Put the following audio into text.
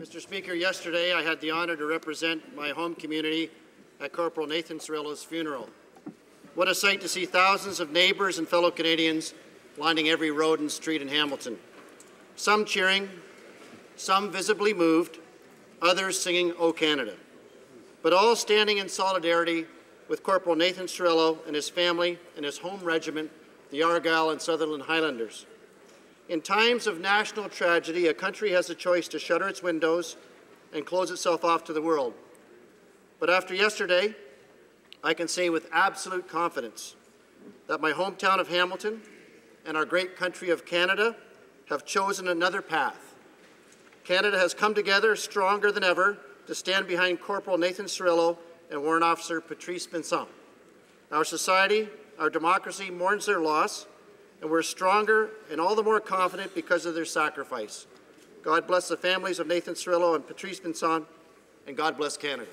Mr. Speaker, yesterday I had the honor to represent my home community at Corporal Nathan Cirillo's funeral. What a sight to see thousands of neighbours and fellow Canadians lining every road and street in Hamilton. Some cheering, some visibly moved, others singing O Canada, but all standing in solidarity with Corporal Nathan Cirillo and his family and his home regiment, the Argyll and Sutherland Highlanders. In times of national tragedy, a country has a choice to shutter its windows and close itself off to the world. But after yesterday, I can say with absolute confidence that my hometown of Hamilton and our great country of Canada have chosen another path. Canada has come together stronger than ever to stand behind Corporal Nathan Cirillo and Warrant Officer Patrice Vincent. Our society, our democracy mourns their loss, and we're stronger and all the more confident because of their sacrifice. God bless the families of Nathan Cirillo and Patrice Vincent, and God bless Canada.